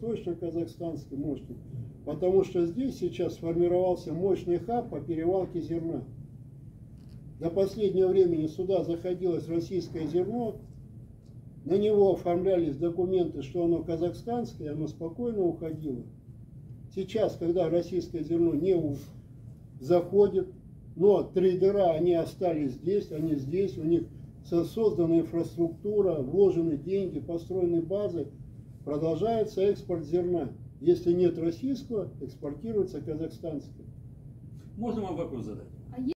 восточно-казахстанский мощный, потому что здесь сейчас сформировался мощный хаб по перевалке зерна. До последнего времени сюда заходилось российское зерно, на него оформлялись документы, что оно казахстанское, оно спокойно уходило. Сейчас, когда российское зерно не заходит, но трейдера, они остались здесь, они здесь, у них создана инфраструктура, вложены деньги, построены базы, продолжается экспорт зерна. Если нет российского, экспортируется казахстанское. Можно вам вопрос задать?